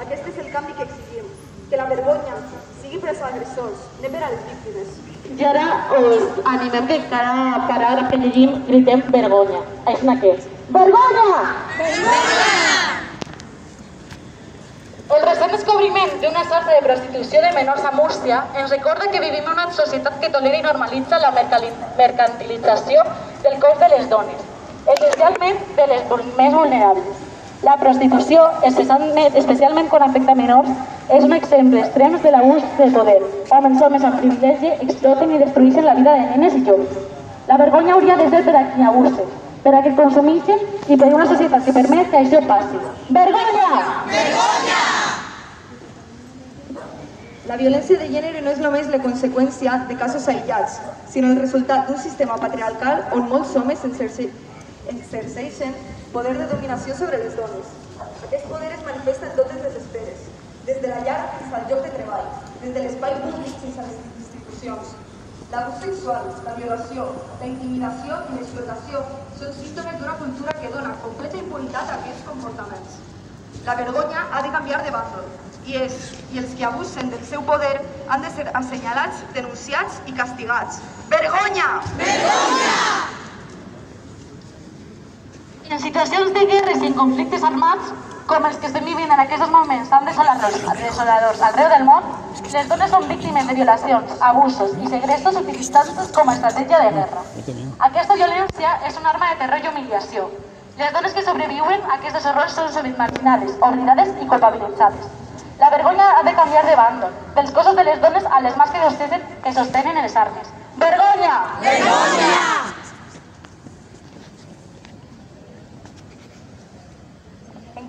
Aquest és el canvi que exigim, que la vergonya sigui per als agressors, no per a les víctimes. I ara us animem que cada paràgraf que llegim gritem vergonya. És en aquest. Vergonya! El recent descobriment d'una xarxa de prostitució de menors a Múrcia ens recorda que vivim en una societat que tolera i normalitza la mercantilització del cos de les dones, especialment de les més vulnerables. La prostitució, especialment, quan afecta menors, és un exemple extrem de l'abús de poder, on els homes amb privilegi exploten i destrueixen la vida de nenes i joves. La vergonya hauria de ser per a qui abusen, per a qui consumeixen i per una societat que permet que això passi. Vergonya! La violència de gènere no és només la conseqüència de casos aïllats, sinó el resultat d'un sistema patriarcal on molts homes exerceixen poder de dominació sobre les dones. Aquest poder es manifesta en totes les esferes, des de la llar fins al lloc de treball, des de l'espai públic fins a les institucions. L'abús sexual, la violació, la intimidació i l'explotació són símptomes d'una cultura que dona completa impunitat a aquests comportaments. La vergonya ha de canviar de bàndol i, és, i els que abusen del seu poder han de ser assenyalats, denunciats i castigats. Vergonya! En situacions de guerres i en conflictes armats, com els que estem vivint en aquests moments tan desoladors, desoladors arreu del món, les dones són víctimes de violacions, abusos i segrestos utilitzats com a estratègia de guerra. Aquesta violència és una arma de terror i humiliació. Les dones que sobreviuen a aquests horrors són sovint marginades, oblidades i culpabilitzades. La vergonya ha de canviar de bàndol, dels cossos de les dones a les mans que sostenen, que sostenen les armes. Vergonya! En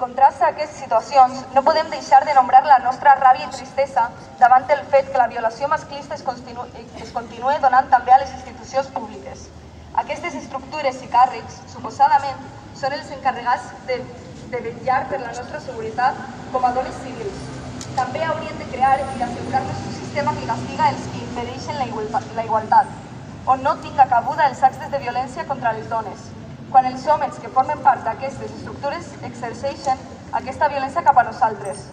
contrast a aquestes situacions, no podem deixar de nombrar la nostra ràbia i tristesa davant el fet que la violació masclista es, es continue donant també a les institucions públiques. Aquestes estructures i càrrecs, suposadament, són els encarregats de, de vetllar per la nostra seguretat com a dones civils. També haurien de crear i assegurar-nos un sistema que castiga els que impedeixen la, igualta, la igualtat, on no tinga cabuda els actes de violència contra les dones, quan els homes que formen part d'aquestes estructures exerceixen aquesta violència cap a nosaltres.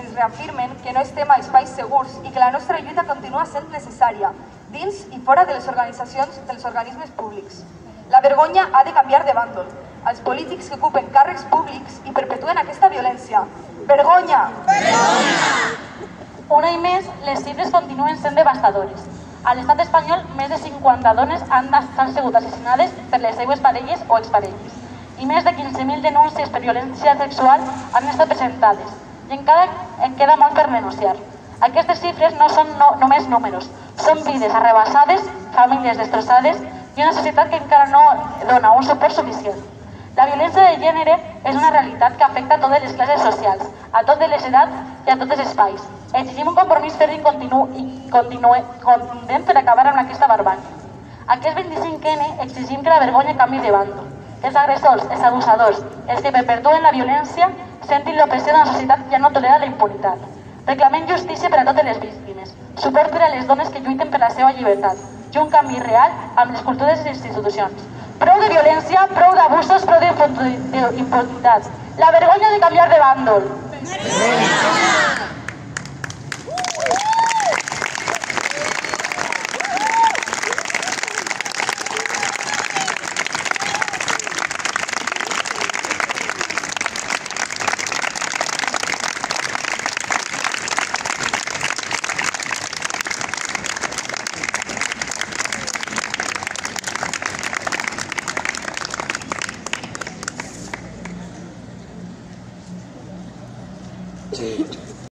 Ens reafirmen que no estem a espais segurs i que la nostra lluita continua sent necessària, dins i fora de les organitzacions dels organismes públics. La vergonya ha de canviar de bàndol. Els polítics que ocupen càrrecs públics i perpetuen aquesta violència. Vergonya! Un any més, les xifres continuen sent devastadores. A l'estat espanyol, més de 50 dones han estat sigut assassinades per les seues parelles o exparelles. I més de 15.000 denúncies per violència sexual han estat presentades. I encara en queda molt per denunciar. Aquestes xifres no són no, només números, són vides arrebassades, famílies destrossades i una societat que encara no dona un suport suficient. La violència de gènere és una realitat que afecta a totes les classes socials, a totes les edats i a tots els espais. Exigim un compromís ferm i continu i continue, contundent per acabar amb aquesta barbàrie. Aquest 25N exigim que la vergonya canvi de bando. Els agressors, els abusadors, els que perpetuen la violència, sentin l'opressió de la societat i ja no tolera la impunitat. Reclamem justícia per a totes les víctimes, suport per a les dones que lluiten per la seva llibertat i un canvi real amb les cultures i les institucions. Violència, prou d'abusos, prou d'impunitats. La vergonya de canviar de bàndol. guaranteed.